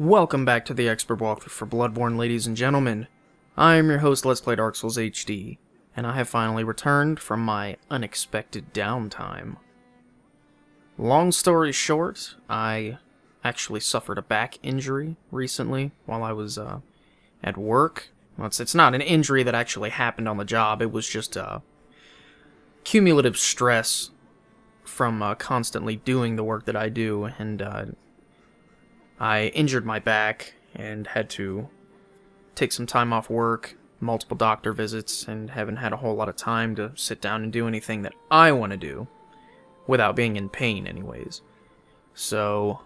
Welcome back to the Expert Walkthrough for Bloodborne, ladies and gentlemen. I am your host, Let's Play Dark Souls HD, and I have finally returned from my unexpected downtime. Long story short, I actually suffered a back injury recently while I was uh, at work. Well, it's, it's not an injury that actually happened on the job, it was just uh, cumulative stress from uh, constantly doing the work that I do, and uh, I injured my back and had to take some time off work, multiple doctor visits, and haven't had a whole lot of time to sit down and do anything that I want to do without being in pain, anyways. So,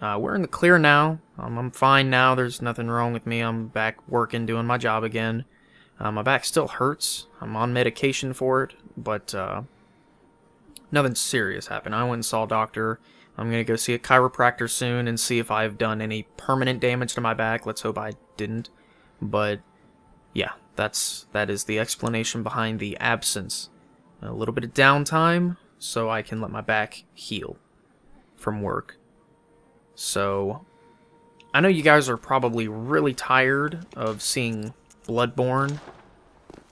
uh, we're in the clear now. Um, I'm fine now. There's nothing wrong with me. I'm back working, doing my job again. Uh, my back still hurts. I'm on medication for it, but uh, nothing serious happened. I went and saw a doctor I'm going to go see a chiropractor soon and see if I've done any permanent damage to my back. Let's hope I didn't. But yeah, that's that is the explanation behind the absence. A little bit of downtime so I can let my back heal from work. So I know you guys are probably really tired of seeing Bloodborne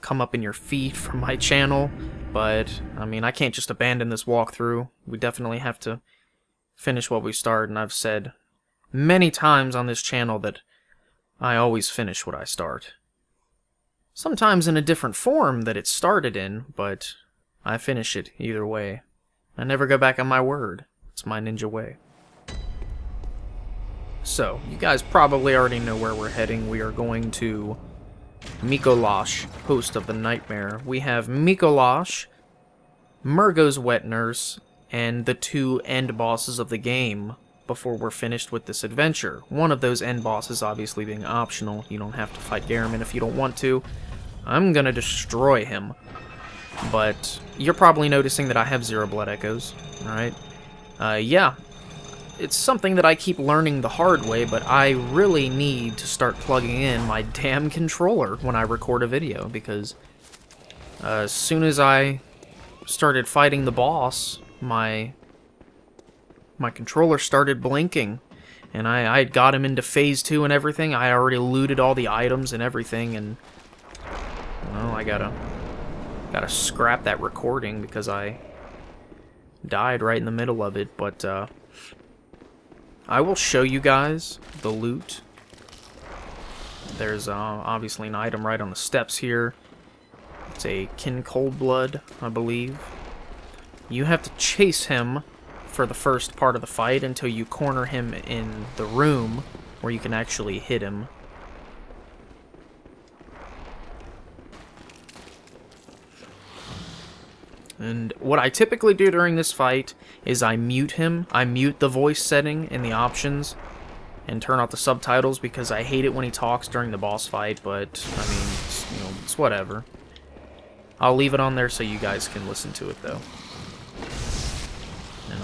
come up in your feed from my channel, but I mean, I can't just abandon this walkthrough. We definitely have to finish what we start, and I've said many times on this channel that I always finish what I start. Sometimes in a different form that it started in, but I finish it either way. I never go back on my word. It's my ninja way. So, you guys probably already know where we're heading. We are going to Micolash, host of the Nightmare. We have Micolash, Mergo's wet nurse, and the two end bosses of the game before we're finished with this adventure. One of those end bosses obviously being optional. You don't have to fight Gehrman if you don't want to. I'm gonna destroy him. But you're probably noticing that I have zero blood echoes, right? Uh, yeah, it's something that I keep learning the hard way, but I really need to start plugging in my damn controller when I record a video, because uh, as soon as I started fighting the boss, my my controller started blinking and I, I got him into phase two and everything. I already looted all the items and everything and well, I gotta gotta scrap that recording because I died right in the middle of it, but uh, I will show you guys the loot. There's uh, obviously an item right on the steps here. It's a Kin Coldblood, I believe. You have to chase him for the first part of the fight until you corner him in the room where you can actually hit him. And what I typically do during this fight is I mute him. I mute the voice setting in the options and turn off the subtitles because I hate it when he talks during the boss fight, but, I mean, it's, you know, it's whatever. I'll leave it on there so you guys can listen to it, though.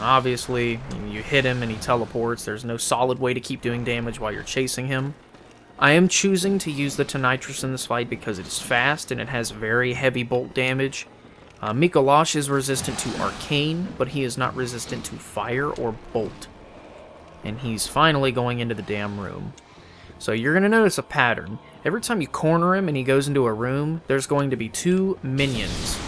Obviously, you hit him and he teleports. There's no solid way to keep doing damage while you're chasing him. I am choosing to use the Tonitrus in this fight because it is fast and it has very heavy bolt damage. Uh, Micolash is resistant to Arcane, but he is not resistant to Fire or Bolt. And he's finally going into the damn room. So you're going to notice a pattern. Every time you corner him and he goes into a room, there's going to be two minions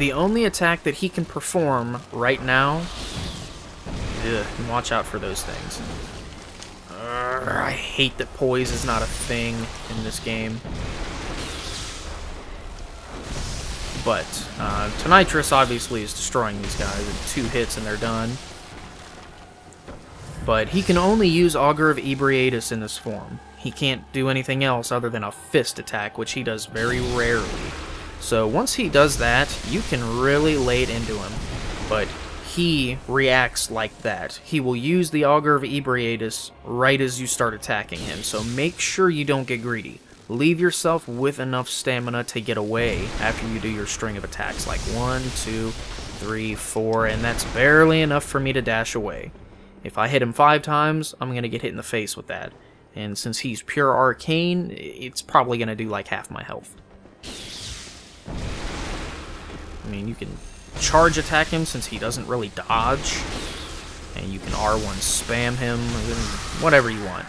the only attack that he can perform right now... Ugh, watch out for those things. I hate that poise is not a thing in this game. But, uh, obviously is destroying these guys in two hits and they're done. But he can only use Augur of Ebrietas in this form. He can't do anything else other than a fist attack, which he does very rarely. So once he does that, you can really lay it into him. But he reacts like that. He will use the Augur of Ebrietas right as you start attacking him, so make sure you don't get greedy. Leave yourself with enough stamina to get away after you do your string of attacks, like one, two, three, four, and that's barely enough for me to dash away. If I hit him five times, I'm going to get hit in the face with that. And since he's pure arcane, it's probably going to do like half my health. I mean, you can charge attack him since he doesn't really dodge. And you can R1 spam him, whatever you want.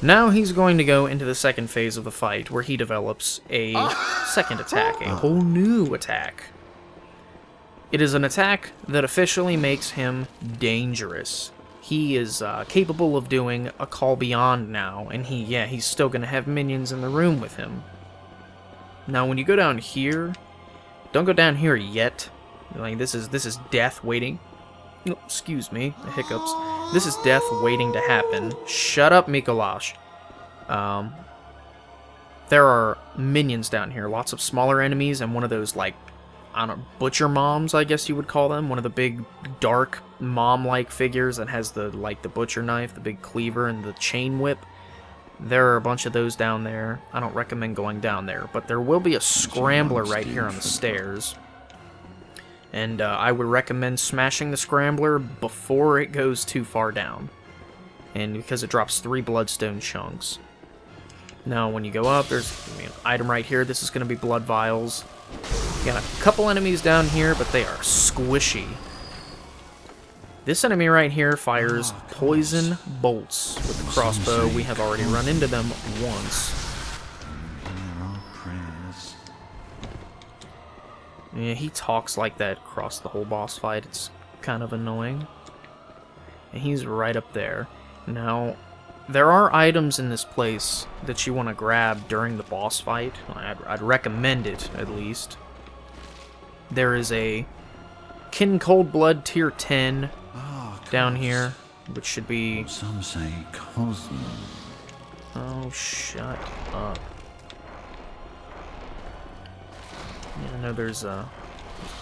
Now he's going to go into the second phase of the fight, where he develops a second attack, a whole new attack. It is an attack that officially makes him dangerous. He is uh, capable of doing a call beyond now, and he, yeah, he's still going to have minions in the room with him. Now, when you go down here, don't go down here yet. Like this is this is death waiting. Oh, excuse me, the hiccups. This is death waiting to happen. Shut up, Micolash. Um, there are minions down here, lots of smaller enemies, and one of those like I don't butcher moms, I guess you would call them. One of the big dark mom-like figures that has the like the butcher knife, the big cleaver, and the chain whip. There are a bunch of those down there. I don't recommend going down there, but there will be a scrambler right here on the stairs. And uh, I would recommend smashing the scrambler before it goes too far down. And because it drops three bloodstone chunks. Now, when you go up, there's an item right here. This is going to be blood vials. Got a couple enemies down here, but they are squishy. This enemy right here fires poison bolts with the crossbow. We have already run into them once. Yeah, he talks like that across the whole boss fight. It's kind of annoying. And he's right up there. Now, there are items in this place that you want to grab during the boss fight. I'd, I'd recommend it, at least. There is a Kin Cold Blood Tier 10 down here, which should be... Some say Cosmo. Oh, shut up. Yeah, I know there's a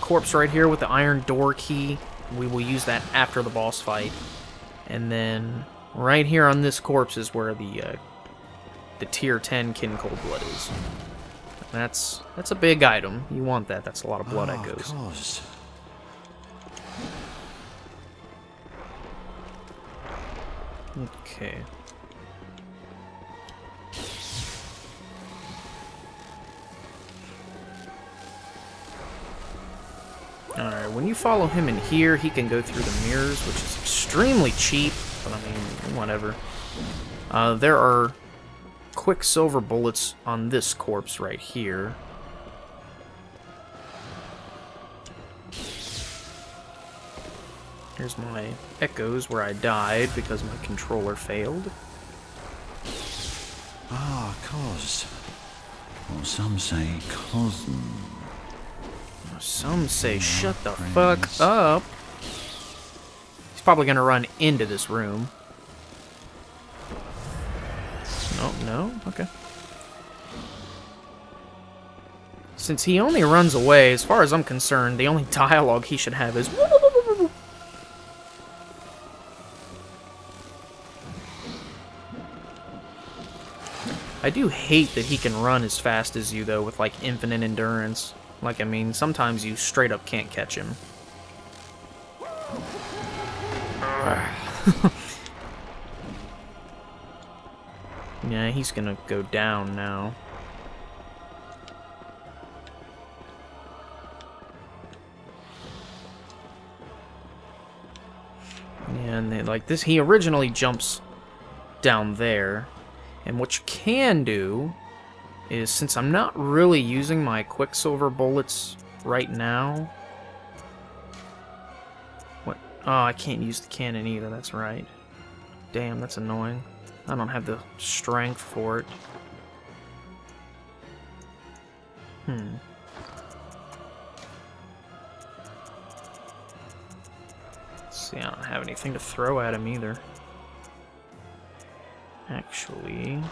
corpse right here with the iron door key. We will use that after the boss fight. And then right here on this corpse is where the uh, the tier 10 kin cold blood is. That's that's a big item. You want that. That's a lot of blood oh, that goes. Of course. Okay. Alright, when you follow him in here, he can go through the mirrors, which is extremely cheap, but I mean, whatever. Uh, there are quicksilver bullets on this corpse right here. Here's my echoes where I died because my controller failed. Ah, Kos. Or some say Kosm. Some say shut the fuck up. He's probably gonna run into this room. No, no? Okay. Since he only runs away, as far as I'm concerned, the only dialogue he should have is I do hate that he can run as fast as you, though, with, like, infinite endurance. Like, I mean, sometimes you straight up can't catch him. yeah, he's gonna go down now. Yeah, and they, like this, he originally jumps down there, and what you can do is, since I'm not really using my Quicksilver bullets right now... What? Oh, I can't use the cannon either, that's right. Damn, that's annoying. I don't have the strength for it. Hmm. see, I don't have anything to throw at him either. Actually...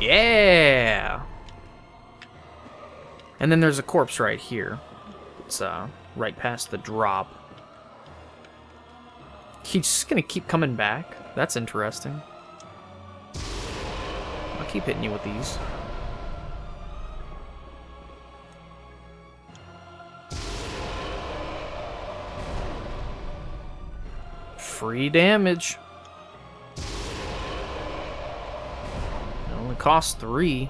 Yeah! And then there's a corpse right here. It's uh, right past the drop. He's just gonna keep coming back? That's interesting. I'll keep hitting you with these. Free damage. It only costs three.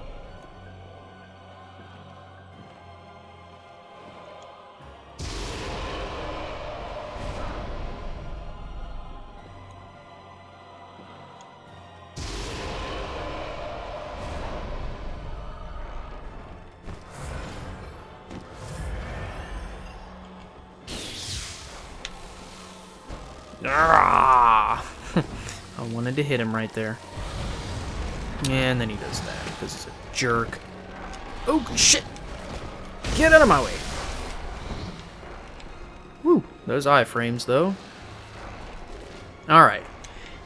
Hit him right there. And then he does that because he's a jerk. Oh, shit! Get out of my way! Woo! Those iframes, though. Alright.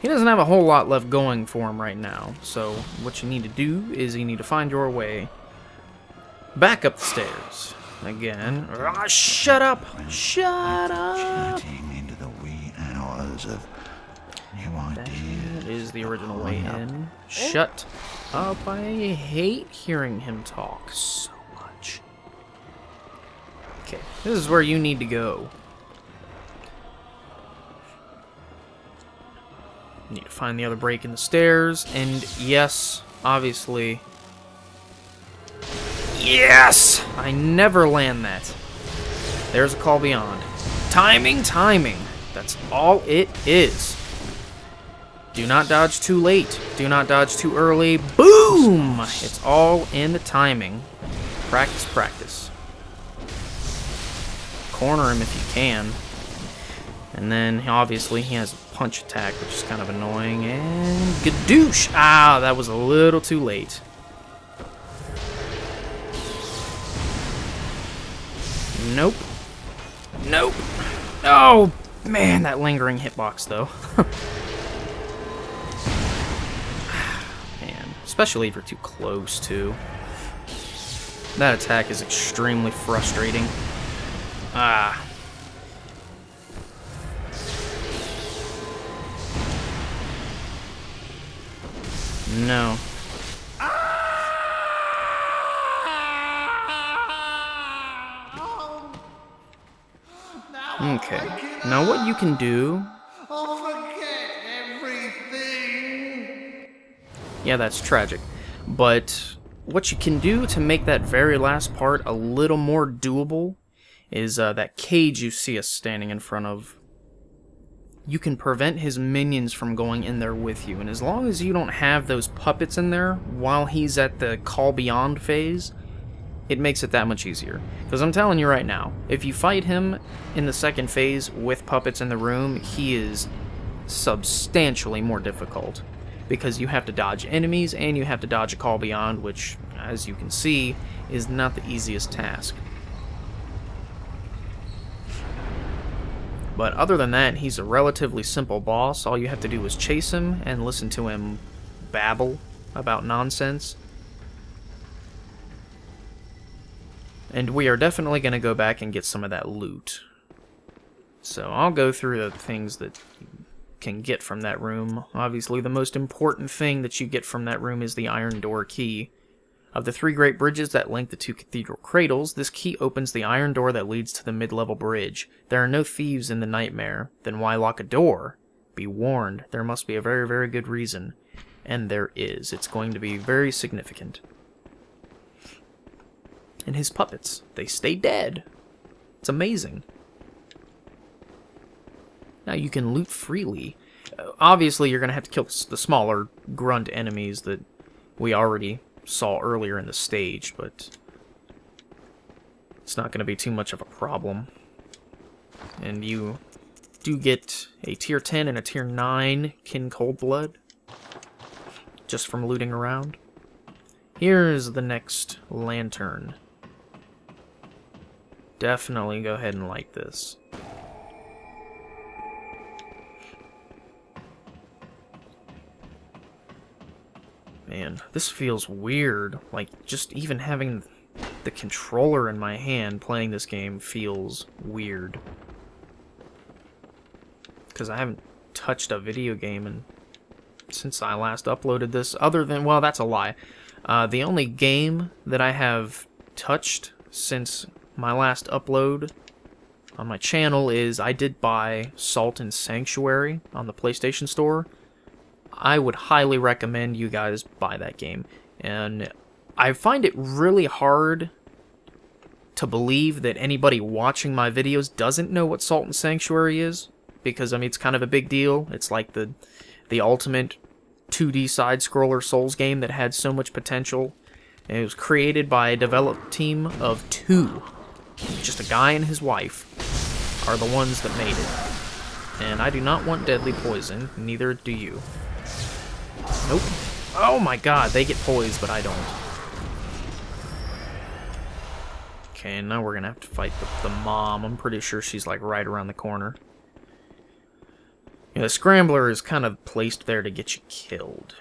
He doesn't have a whole lot left going for him right now, so what you need to do is you need to find your way back up the stairs. Again. Ah, shut up! Shut up! Chatting into the wee hours of new ideas. That is the original way in. Shut up. I hate hearing him talk so much. Okay, this is where you need to go. Need to find the other break in the stairs, and yes, obviously. Yes! I never land that. There's a call beyond. Timing, timing. That's all it is. Do not dodge too late. Do not dodge too early. Boom! It's all in the timing. Practice, practice. Corner him if you can. And then, obviously, he has a punch attack, which is kind of annoying. And gadoosh! Ah, that was a little too late. Nope. Nope. Oh, man, that lingering hitbox, though. especially if you're too close, to. That attack is extremely frustrating. Ah. No. Okay. Now what you can do... Yeah, that's tragic. But what you can do to make that very last part a little more doable is uh, that cage you see us standing in front of. You can prevent his minions from going in there with you, and as long as you don't have those puppets in there while he's at the call beyond phase, it makes it that much easier. Because I'm telling you right now, if you fight him in the second phase with puppets in the room, he is substantially more difficult. Because you have to dodge enemies and you have to dodge a call beyond, which, as you can see, is not the easiest task. But other than that, he's a relatively simple boss. All you have to do is chase him and listen to him babble about nonsense. And we are definitely going to go back and get some of that loot. So I'll go through the things that can get from that room. Obviously, the most important thing that you get from that room is the Iron Door Key. Of the three great bridges that link the two cathedral cradles, this key opens the iron door that leads to the mid-level bridge. There are no thieves in the nightmare. Then why lock a door? Be warned, there must be a very, very good reason. And there is. It's going to be very significant. And his puppets, they stay dead. It's amazing. Now you can loot freely. Uh, obviously, you're going to have to kill the smaller grunt enemies that we already saw earlier in the stage, but it's not going to be too much of a problem. And you do get a tier 10 and a tier 9 Kin Cold Blood just from looting around. Here's the next lantern. Definitely go ahead and light this. This feels weird. Like, just even having the controller in my hand playing this game feels weird. Because I haven't touched a video game in, since I last uploaded this, other than, well, that's a lie. Uh, the only game that I have touched since my last upload on my channel is I did buy Salt and Sanctuary on the PlayStation Store. I would highly recommend you guys buy that game. And I find it really hard to believe that anybody watching my videos doesn't know what Salt and Sanctuary is. Because, I mean, it's kind of a big deal. It's like the, the ultimate 2D side-scroller Souls game that had so much potential. And it was created by a developed team of two. Just a guy and his wife are the ones that made it. And I do not want deadly poison, neither do you. Nope. Oh my god, they get poised, but I don't. Okay, now we're gonna have to fight the, the mom. I'm pretty sure she's like right around the corner. Yeah, the scrambler is kind of placed there to get you killed.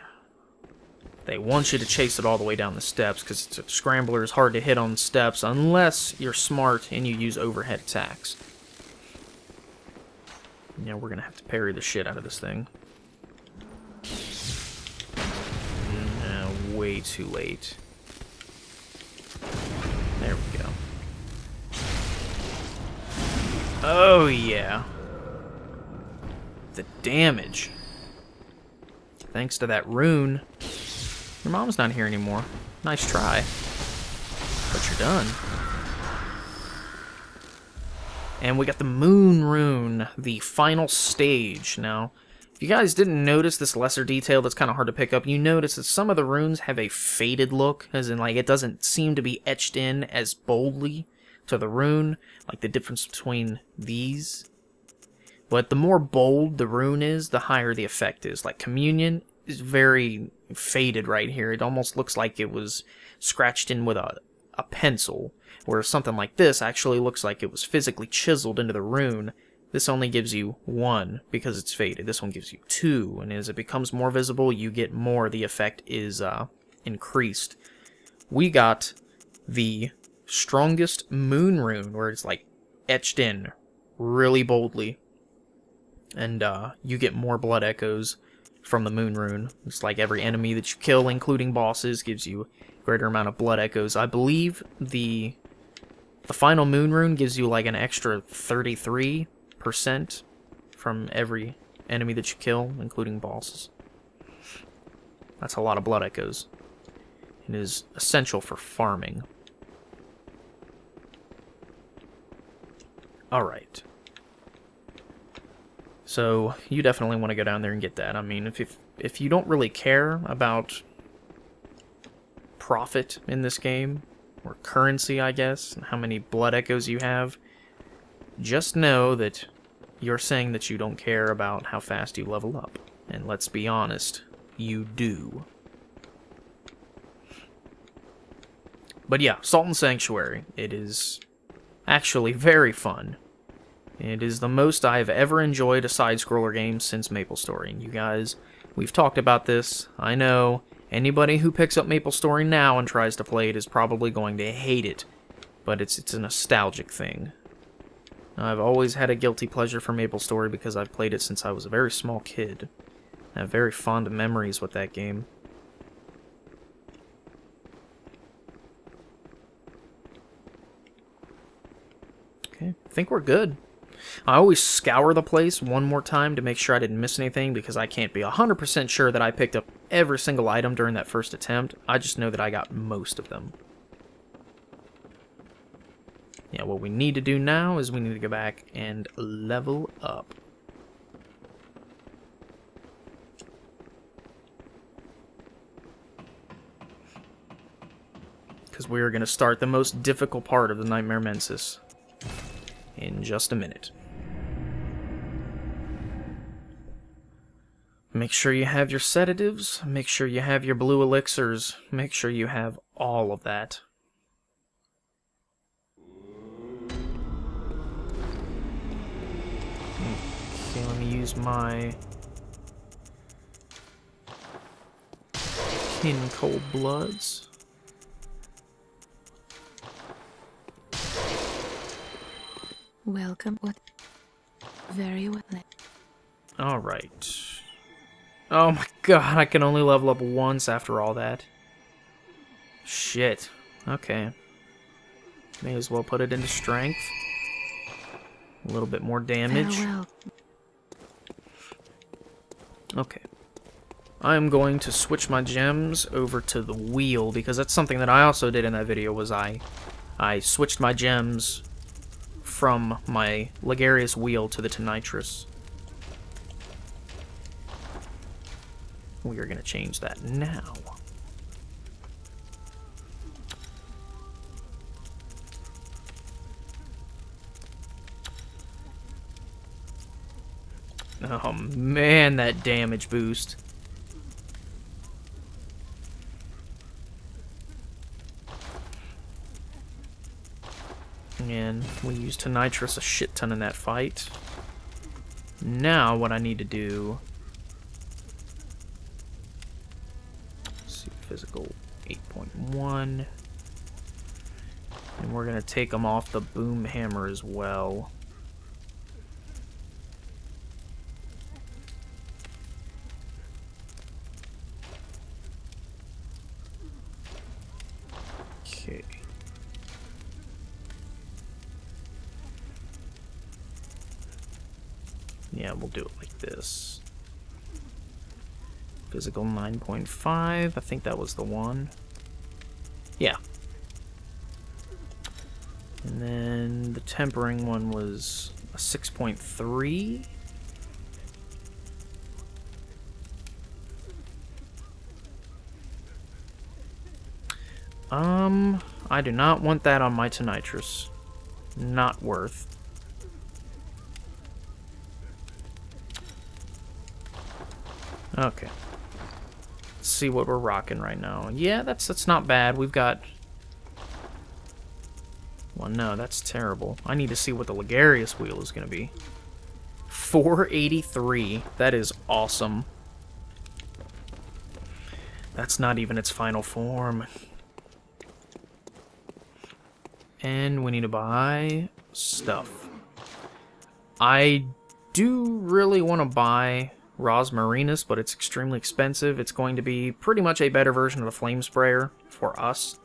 They want you to chase it all the way down the steps because a scrambler is hard to hit on steps unless you're smart and you use overhead attacks. Yeah, we're gonna have to parry the shit out of this thing. No, way too late. There we go. Oh, yeah. The damage. Thanks to that rune. Your mom's not here anymore. Nice try. But you're done. And we got the Moon Rune, the final stage. Now, you guys didn't notice this lesser detail that's kind of hard to pick up, you notice that some of the runes have a faded look, as in, like, it doesn't seem to be etched in as boldly to the rune, like the difference between these. But the more bold the rune is, the higher the effect is. Like, Communion is very faded right here. It almost looks like it was scratched in with a, a pencil, whereas something like this actually looks like it was physically chiseled into the rune. This only gives you one because it's faded. This one gives you two, and as it becomes more visible, you get more. The effect is uh, increased. We got the strongest moon rune, where it's like etched in really boldly, and uh, you get more blood echoes from the moon rune. It's like every enemy that you kill, including bosses, gives you greater amount of blood echoes. I believe the the final moon rune gives you like an extra 33% from every enemy that you kill, including bosses. That's a lot of blood echoes. It is essential for farming. Alright. So you definitely want to go down there and get that. I mean, if, if, if you don't really care about profit in this game, or currency, I guess, and how many blood echoes you have, just know that you're saying that you don't care about how fast you level up. And let's be honest, you do. But yeah, Salt and Sanctuary. It is actually very fun. It is the most I have ever enjoyed a side-scroller game since MapleStory. And you guys, we've talked about this. I know anybody who picks up MapleStory now and tries to play it is probably going to hate it. But it's, it's a nostalgic thing. I've always had a guilty pleasure for MapleStory because I've played it since I was a very small kid. I have very fond memories with that game. Okay, I think we're good. I always scour the place one more time to make sure I didn't miss anything because I can't be 100% sure that I picked up every single item during that first attempt. I just know that I got most of them. Yeah, what we need to do now is we need to go back and level up. Because we are going to start the most difficult part of the Nightmare Mensis in just a minute. Make sure you have your sedatives, make sure you have your blue elixirs, make sure you have all of that. Okay, let me use my kin cold bloods. Welcome. What? Very well. Alright. Oh my god, I can only level up once after all that. Shit. Okay. May as well put it into strength. A little bit more damage. Farewell. Okay. I'm going to switch my gems over to the wheel because that's something that I also did in that video was I I switched my gems from my Logarius wheel to the Tonitrus. We are going to change that now. Oh man, that damage boost. And we used nitrous a shit ton in that fight. Now what I need to do... see, physical 8.1. And we're going to take them off the boom hammer as well. We'll do it like this. Physical 9.5, I think that was the one. Yeah. And then the tempering one was a 6.3. Um, I do not want that on my Tonitrus. Not worth. Okay. Let's see what we're rocking right now. Yeah, that's that's not bad. We've got... Well, no, that's terrible. I need to see what the Logarius wheel is going to be. 483. That is awesome. That's not even its final form. And we need to buy stuff. I do really want to buy Rosmarinus, but it's extremely expensive. It's going to be pretty much a better version of the Flame Sprayer for us.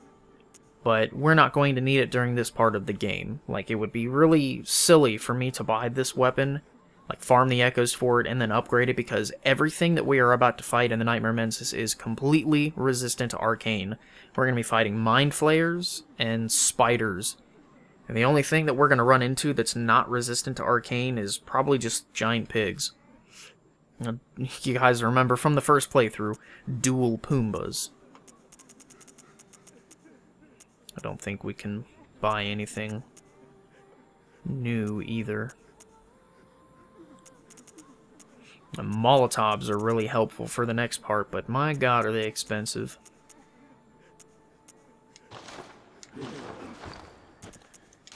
But we're not going to need it during this part of the game. Like, it would be really silly for me to buy this weapon, like farm the Echoes for it, and then upgrade it, because everything that we are about to fight in the Nightmare Mensis is completely resistant to Arcane. We're going to be fighting Mind Flayers and Spiders. And the only thing that we're going to run into that's not resistant to Arcane is probably just Giant Pigs. You guys remember from the first playthrough, dual Poombas. I don't think we can buy anything new either. The Molotovs are really helpful for the next part, but my god are they expensive.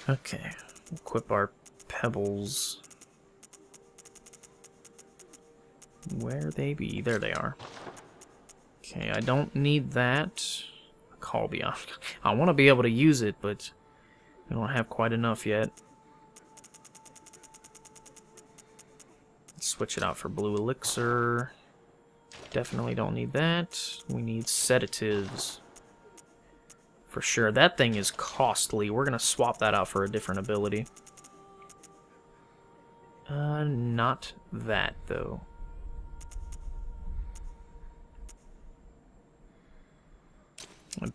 Okay, equip our pebbles. Where they be? There they are. Okay, I don't need that. Call beyond. I want to be able to use it, but I don't have quite enough yet. Switch it out for blue elixir. Definitely don't need that. We need sedatives. For sure. That thing is costly. We're going to swap that out for a different ability. Uh, not that, though.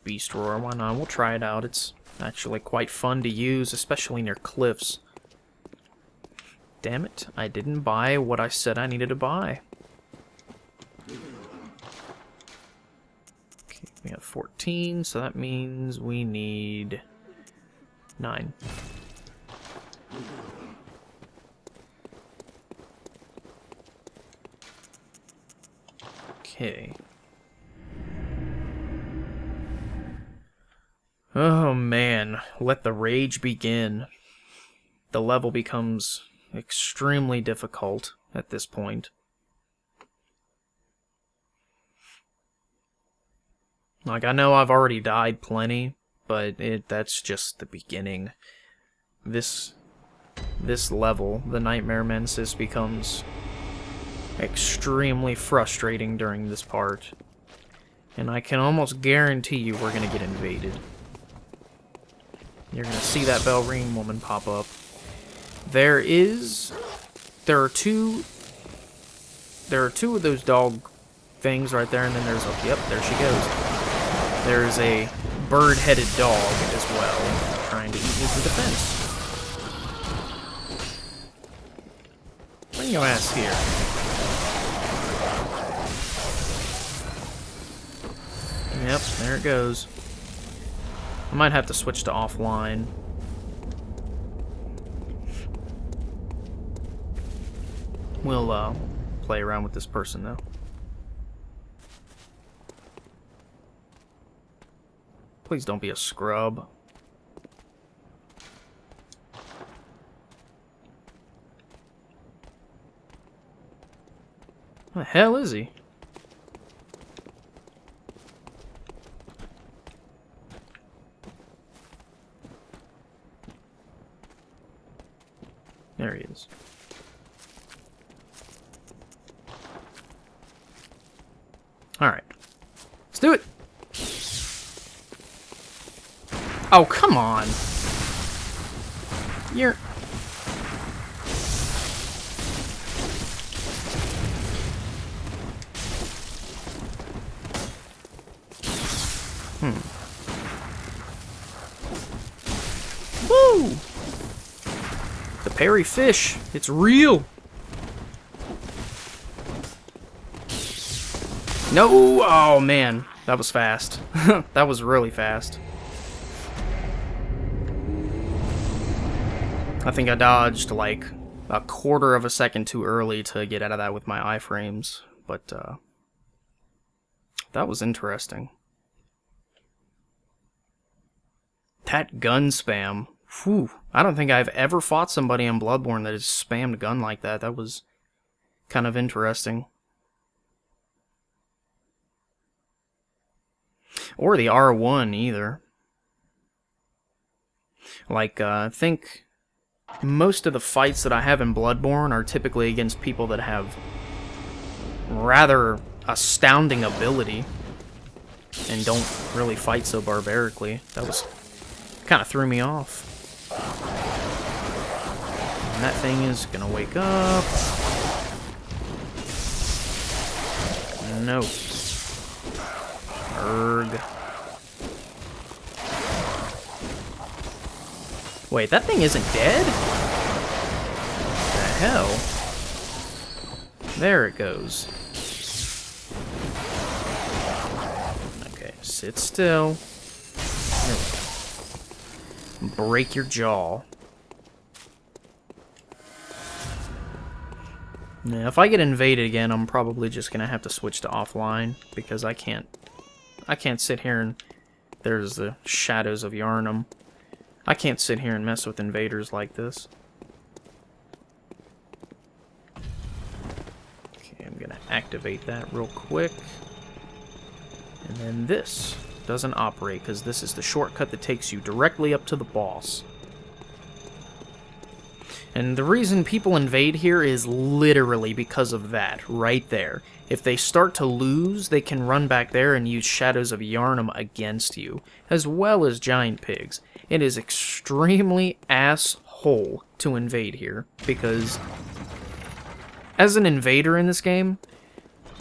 Beast Roar, why not? We'll try it out. It's actually quite fun to use, especially near cliffs. Damn it, I didn't buy what I said I needed to buy. Okay, we have 14, so that means we need 9. Okay. Oh man, let the rage begin. The level becomes extremely difficult at this point. Like, I know I've already died plenty, but it that's just the beginning. This this level, the Nightmare Mensis, becomes extremely frustrating during this part. And I can almost guarantee you we're going to get invaded. You're going to see that bell Belrine woman pop up. There is... There are two... There are two of those dog things right there, and then there's a... Yep, there she goes. There's a bird-headed dog as well, trying to eat me through the fence. Bring your ass here. Yep, there it goes. I might have to switch to offline. We'll uh, play around with this person though. Please don't be a scrub. The hell is he? There he is. Alright. Let's do it! Oh, come on! You're... Hmm. Woo! The Perry fish. It's real. No! Oh, man. That was fast. that was really fast. I think I dodged like a quarter of a second too early to get out of that with my iframes, but uh, that was interesting. That gun spam. Whew. I don't think I've ever fought somebody in Bloodborne that has spammed a gun like that. That was kind of interesting. Or the R1 either. Like, uh, I think most of the fights that I have in Bloodborne are typically against people that have rather astounding ability and don't really fight so barbarically. That was kind of threw me off. And that thing is gonna wake up. Nope. Erg. Wait, that thing isn't dead? The hell? There it goes. Okay, sit still. Break your jaw. Now, if I get invaded again, I'm probably just gonna have to switch to offline because I can't. I can't sit here and there's the shadows of Yharnam. I can't sit here and mess with invaders like this. Okay, I'm gonna activate that real quick. And then this doesn't operate because this is the shortcut that takes you directly up to the boss. And the reason people invade here is literally because of that, right there. If they start to lose, they can run back there and use Shadows of Yharnam against you, as well as Giant Pigs. It is extremely asshole to invade here, because as an invader in this game,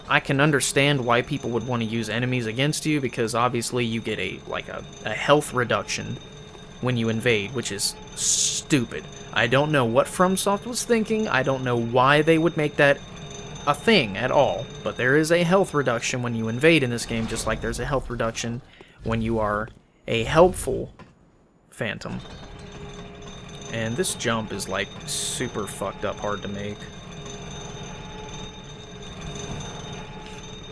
I can understand why people would want to use enemies against you, because obviously you get a like a, a health reduction when you invade, which is stupid. I don't know what FromSoft was thinking, I don't know why they would make that a thing at all, but there is a health reduction when you invade in this game, just like there's a health reduction when you are a helpful Phantom. And this jump is like super fucked up hard to make.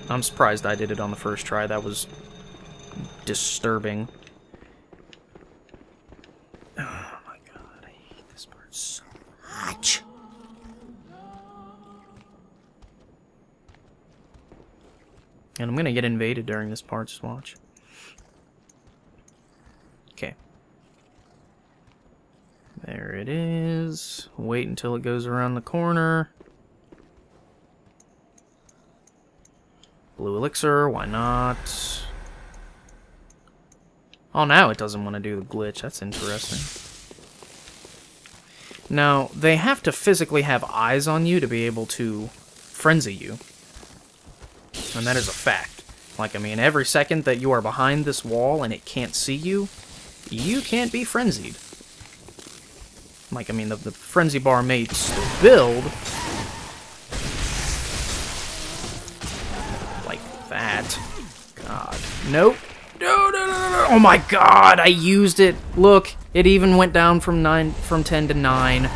I'm surprised I did it on the first try. That was disturbing. Oh my god, I hate this part so much. And I'm gonna get invaded during this part, just watch. Okay. There it is. Wait until it goes around the corner. Blue elixir, why not? Oh, now it doesn't want to do the glitch. That's interesting. Now, they have to physically have eyes on you to be able to frenzy you. And that is a fact. Like, I mean, every second that you are behind this wall and it can't see you, you can't be frenzied. Like, I mean, the, the frenzy bar may still build. Like that. God. Nope. No, no, no, no, Oh my god, I used it. Look, it even went down from 9 from 10 to 9.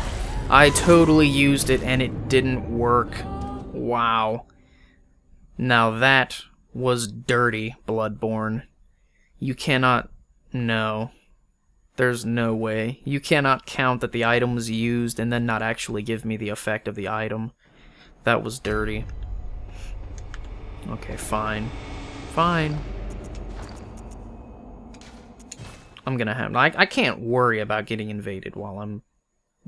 I totally used it and it didn't work. Wow. Now that was dirty, Bloodborne. You cannot... No. There's no way. You cannot count that the item was used and then not actually give me the effect of the item. That was dirty. Okay, fine. Fine. I'm gonna have... I, I can't worry about getting invaded while I'm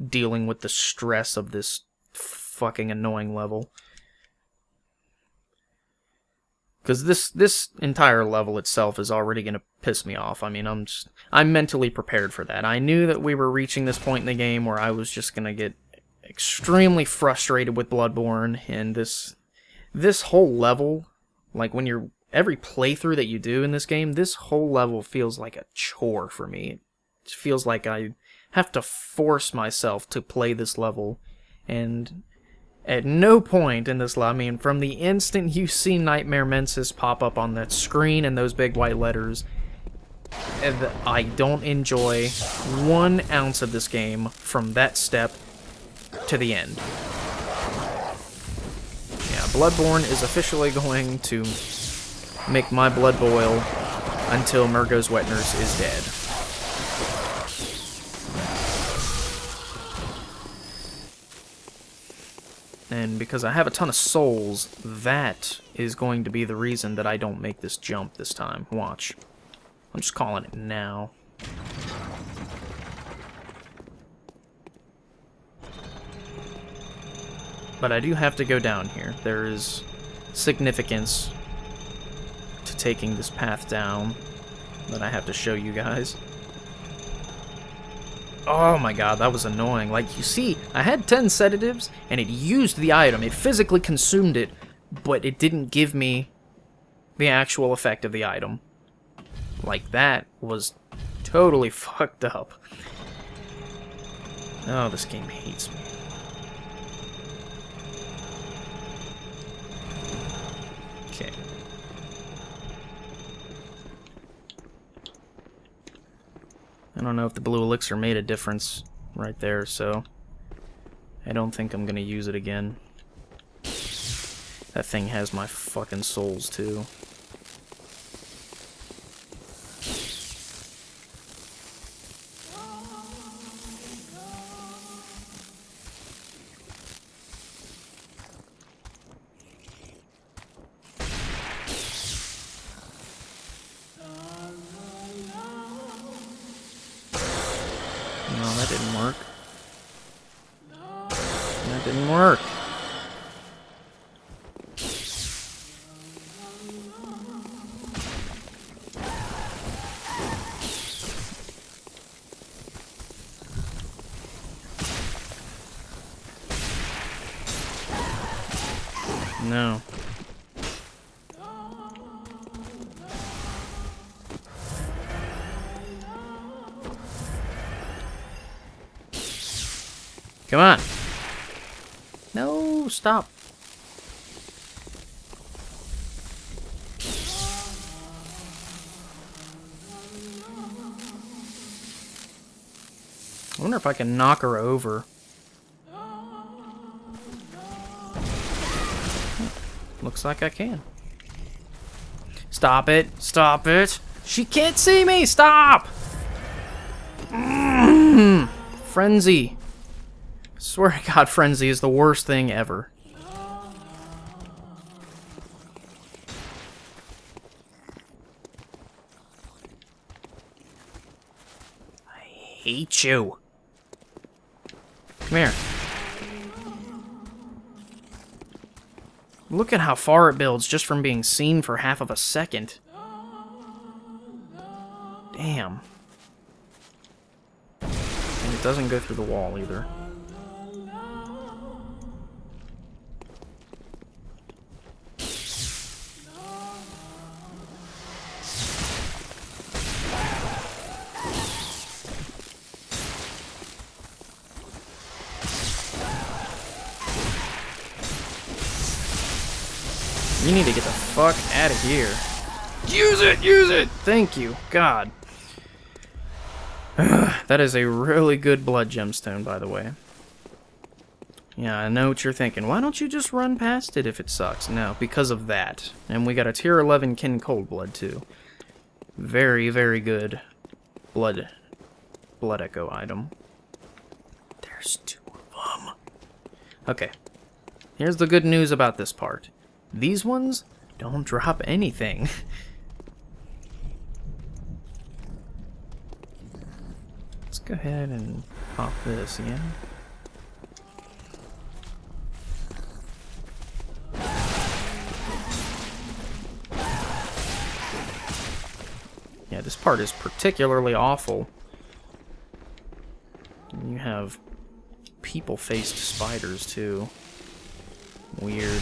dealing with the stress of this fucking annoying level. Because this this entire level itself is already going to piss me off. I mean, I'm just, I'm mentally prepared for that. I knew that we were reaching this point in the game where I was just going to get extremely frustrated with Bloodborne, and this this whole level, like when you're every playthrough that you do in this game, this whole level feels like a chore for me. It feels like I have to force myself to play this level, and at no point in this, level, I mean, from the instant you see Nightmare Mensis pop up on that screen and those big white letters, I don't enjoy one ounce of this game from that step to the end. Yeah, Bloodborne is officially going to make my blood boil until Mergo's Wet Nurse is dead. And because I have a ton of souls, that is going to be the reason that I don't make this jump this time. Watch. I'm just calling it now. But I do have to go down here. There is significance to taking this path down that I have to show you guys. Oh my god, that was annoying. Like, you see, I had 10 sedatives, and it used the item. It physically consumed it, but it didn't give me the actual effect of the item. Like, that was totally fucked up. Oh, this game hates me. Okay. I don't know if the blue elixir made a difference right there, so I don't think I'm gonna use it again. That thing has my fucking souls too. No. No, stop. I wonder if I can knock her over. Looks like I can. Stop it. Stop it. She can't see me. Stop. Mm. Frenzy. I swear to God, Frenzy is the worst thing ever. I you. Come here. Look at how far it builds just from being seen for half of a second. Damn. And it doesn't go through the wall either. You need to get the fuck out of here. Use it! Use it! Thank you. God. that is a really good blood gemstone, by the way. Yeah, I know what you're thinking. Why don't you just run past it if it sucks? No, because of that. And we got a tier 11 Kin Cold Blood, too. Very, very good blood, blood echo item. There's two of them. Okay. Here's the good news about this part. These ones don't drop anything. Let's go ahead and pop this in. Yeah, this part is particularly awful. You have people-faced spiders, too. Weird.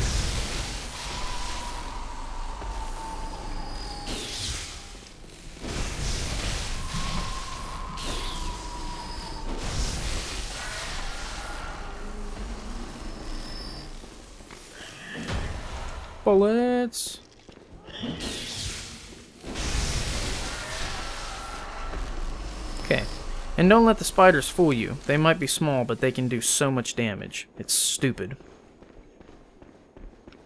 Bullets! Okay. And don't let the spiders fool you. They might be small, but they can do so much damage. It's stupid.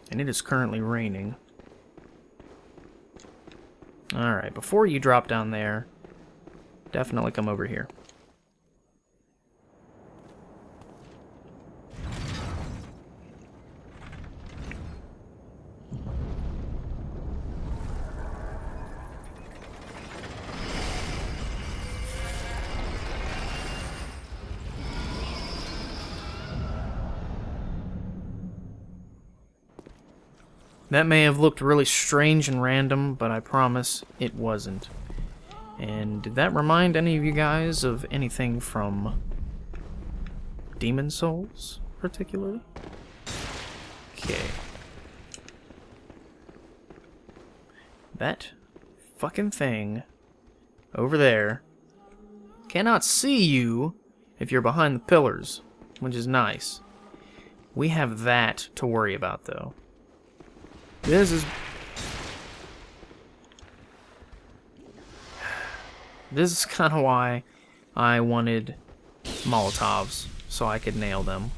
And it is currently raining. Alright, before you drop down there, definitely come over here. That may have looked really strange and random, but I promise it wasn't. And did that remind any of you guys of anything from Demon Souls, particularly? Okay. That fucking thing over there cannot see you if you're behind the pillars, which is nice. We have that to worry about, though. This is... This is kind of why I wanted Molotovs, so I could nail them.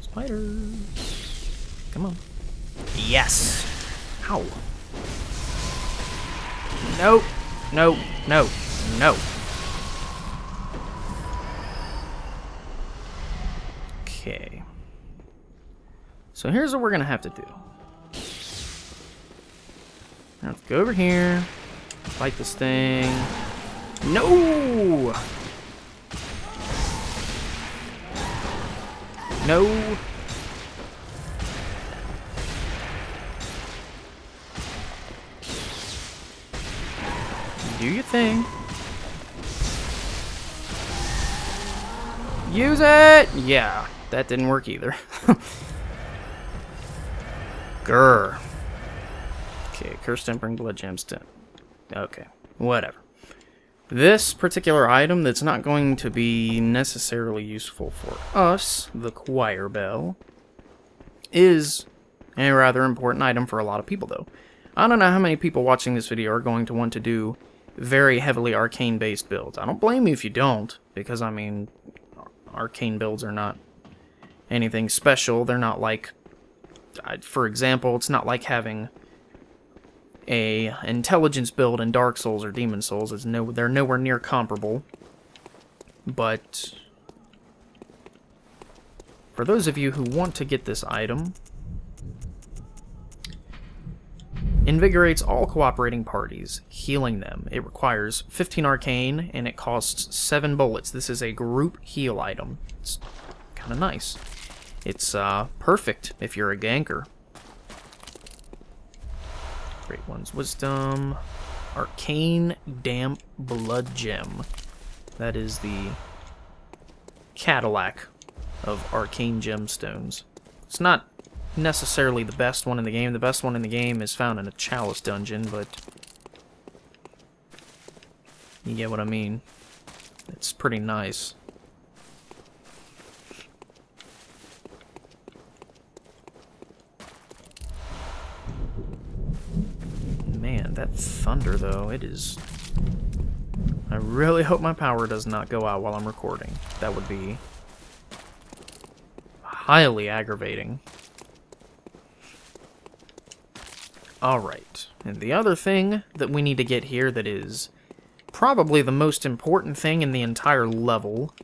Spiders. Come on. Yes! Ow. No. No. No. No. Okay. So here's what we're gonna have to do. To go over here, fight this thing. No! No! Do your thing. Use it! Yeah, that didn't work either. Grr. Okay, Curse Tempering Blood Gemstone. Okay, whatever. This particular item that's not going to be necessarily useful for us, the Choir Bell, is a rather important item for a lot of people, though. I don't know how many people watching this video are going to want to do very heavily arcane-based builds. I don't blame you if you don't, because, I mean, arcane builds are not anything special. They're not like for example, it's not like having a intelligence build in Dark Souls or Demon Souls. It's no, they're nowhere near comparable. But for those of you who want to get this item, invigorates all cooperating parties, healing them. It requires 15 arcane and it costs 7 bullets. This is a group heal item. It's kind of nice. It's uh, perfect if you're a ganker. Great one's wisdom. Arcane Damp Blood Gem. That is the Cadillac of arcane gemstones. It's not necessarily the best one in the game. The best one in the game is found in a chalice dungeon, but you get what I mean. It's pretty nice. Man, that thunder, though, it is I really hope my power does not go out while I'm recording. That would be highly aggravating. Alright, and the other thing that we need to get here that is probably the most important thing in the entire level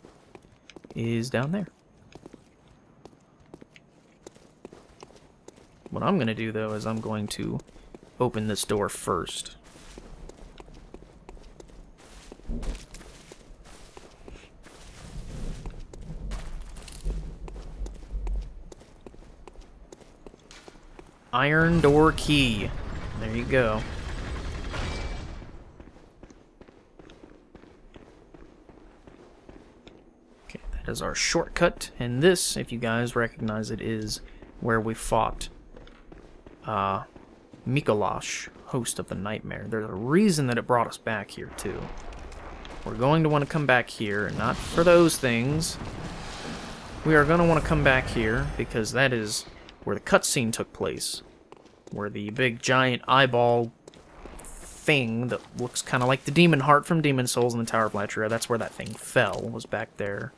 is down there. What I'm going to do, though, is I'm going to open this door first. Iron door key. There you go. Okay, that is our shortcut. And this, if you guys recognize it, is where we fought uh, Micolash, host of the Nightmare. There's a reason that it brought us back here, too. We're going to want to come back here, not for those things. We are going to want to come back here, because that is where the cutscene took place. Where the big giant eyeball thing that looks kind of like the demon heart from Demon Souls in the Tower of Latria, that's where that thing fell, was back there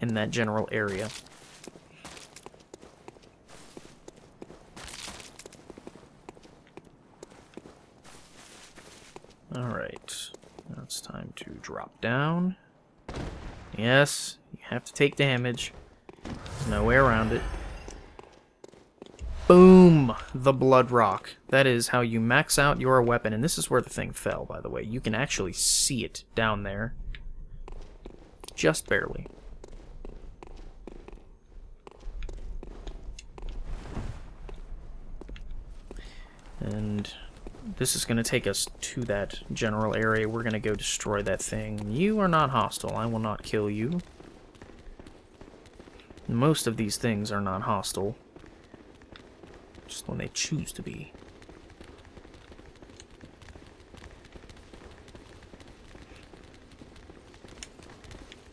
in that general area. Alright, now it's time to drop down. Yes, you have to take damage. There's no way around it. Boom! The Blood Rock. That is how you max out your weapon, and this is where the thing fell, by the way. You can actually see it down there. Just barely. And this is going to take us to that general area. We're going to go destroy that thing. You are not hostile. I will not kill you. Most of these things are not hostile. Just when they choose to be.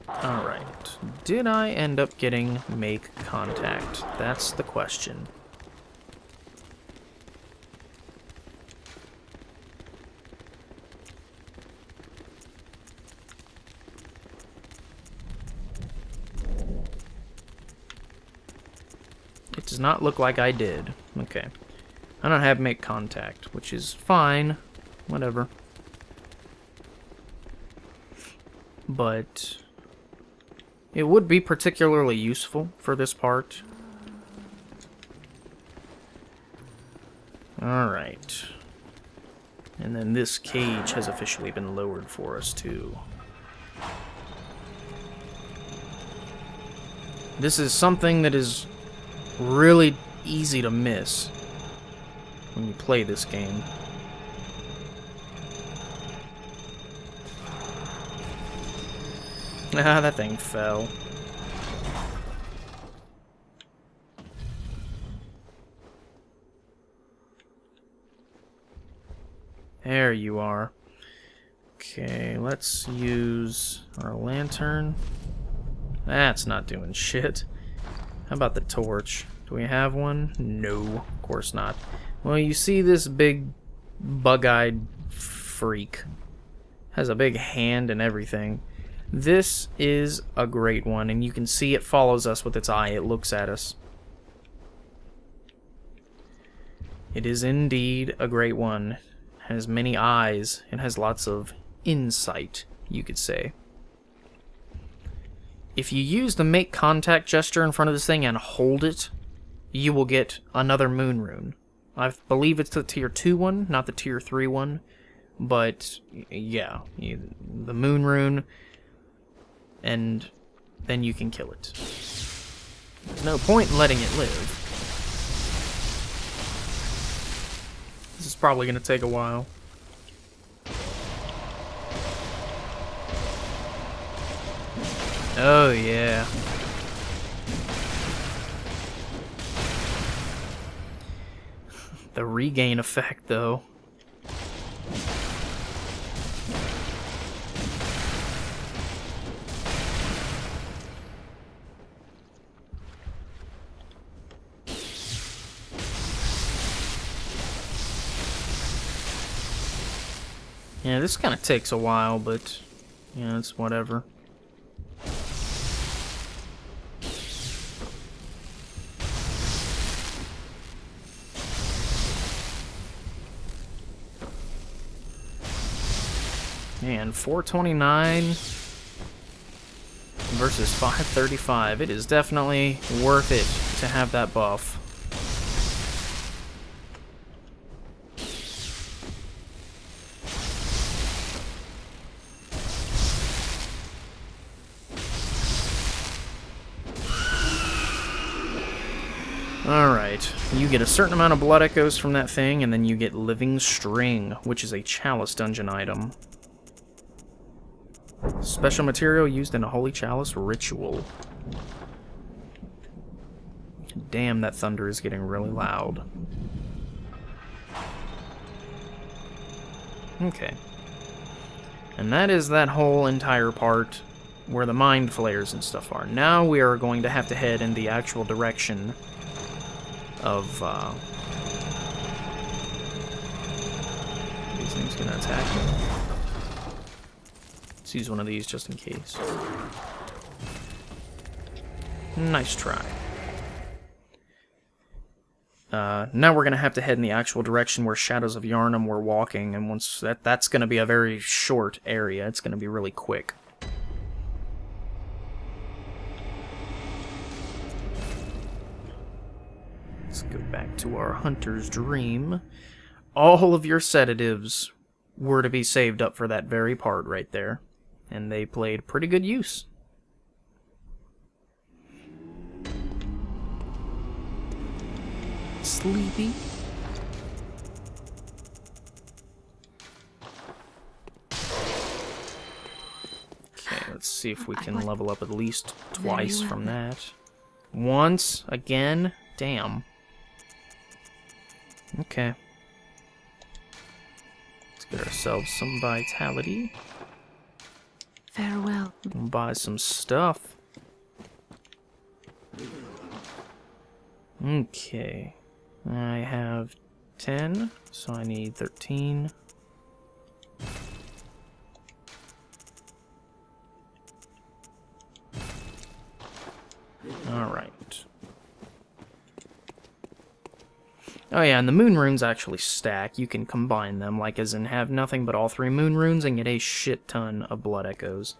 Alright. Did I end up getting make contact? That's the question. It not look like I did. Okay. I don't have make contact, which is fine. Whatever. But it would be particularly useful for this part. Alright. And then this cage has officially been lowered for us, too. This is something that is really easy to miss when you play this game. Ah, that thing fell. There you are. Okay, let's use our lantern. That's not doing shit. How about the torch? Do we have one? No, of course not. Well, you see this big bug-eyed freak. Has a big hand and everything. This is a great one, and you can see it follows us with its eye. It looks at us. It is indeed a great one. It Has many eyes and has lots of insight, you could say. If you use the make contact gesture in front of this thing and hold it, you will get another moon rune. I believe it's the tier 2 one, not the tier 3 one. But, yeah, you, the moon rune, and then you can kill it. There's no point in letting it live. This is probably going to take a while. Oh, yeah. the regain effect, though. Yeah, this kind of takes a while, but yeah, it's whatever. And 429 versus 535. It is definitely worth it to have that buff. Alright, you get a certain amount of blood echoes from that thing, and then you get Living String, which is a Chalice dungeon item. Special material used in a Holy Chalice ritual. Damn, that thunder is getting really loud. Okay. And that is that whole entire part where the mind flayers and stuff are. Now we are going to have to head in the actual direction of, uh... These things gonna attack me. Let's use one of these just in case. Nice try. Uh, now we're gonna have to head in the actual direction where Shadows of Yharnam were walking, and once that that's gonna be a very short area. It's gonna be really quick. Let's go back to our hunter's dream. All of your sedatives were to be saved up for that very part right there, and they played pretty good use. Sleepy. Okay, let's see if we can level up at least twice from that. Once, again, damn. Okay. Let's get ourselves some vitality. Farewell. buy some stuff. Okay. I have 10, so I need 13. Alright. Oh yeah, and the moon runes actually stack. You can combine them, like as in have nothing but all three moon runes and get a shit ton of blood echoes.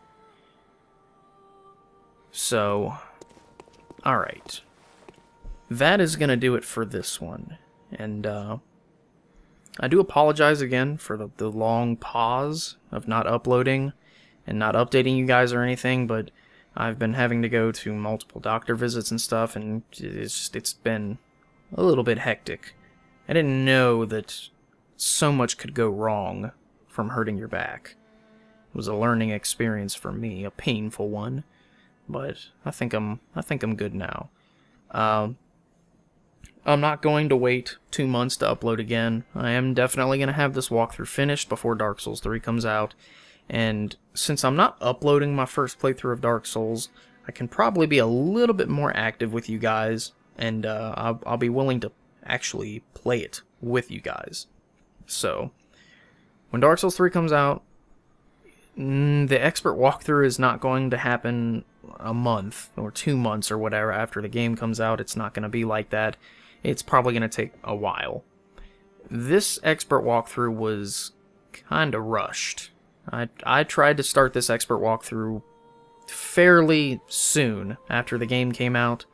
So, alright. That is going to do it for this one. And, uh, I do apologize again for the, the long pause of not uploading and not updating you guys or anything, but I've been having to go to multiple doctor visits and stuff, and it's it's been a little bit hectic. I didn't know that so much could go wrong from hurting your back. It was a learning experience for me, a painful one but I think I'm I think I'm good now. Um, I'm not going to wait two months to upload again. I am definitely going to have this walkthrough finished before Dark Souls 3 comes out. And since I'm not uploading my first playthrough of Dark Souls, I can probably be a little bit more active with you guys, and uh, I'll, I'll be willing to actually play it with you guys. So, when Dark Souls 3 comes out, Mm, the expert walkthrough is not going to happen a month or two months or whatever after the game comes out. It's not going to be like that. It's probably going to take a while. This expert walkthrough was kind of rushed. I, I tried to start this expert walkthrough fairly soon after the game came out,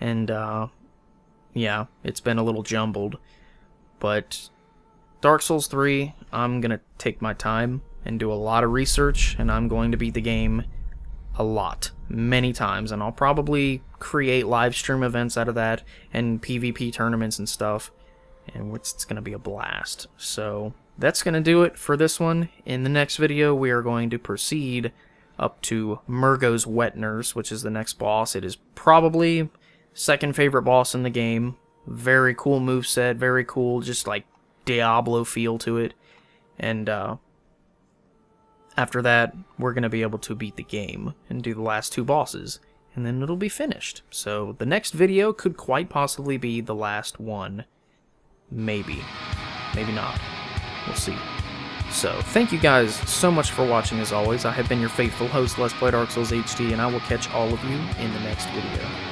and uh, yeah, it's been a little jumbled. But Dark Souls 3, I'm going to take my time and do a lot of research, and I'm going to beat the game a lot, many times, and I'll probably create live stream events out of that and PvP tournaments and stuff, and it's, going to be a blast. So that's going to do it for this one. In the next video, we are going to proceed up to Mergo's Wet Nurse, which is the next boss. It is probably second favorite boss in the game. Very cool moveset, very cool, just like Diablo feel to it. And uh, after that, we're going to be able to beat the game and do the last two bosses, and then it'll be finished. So the next video could quite possibly be the last one. Maybe. Maybe not. We'll see. So, thank you guys so much for watching as always. I have been your faithful host, Let's Play Dark Souls HD, and I will catch all of you in the next video.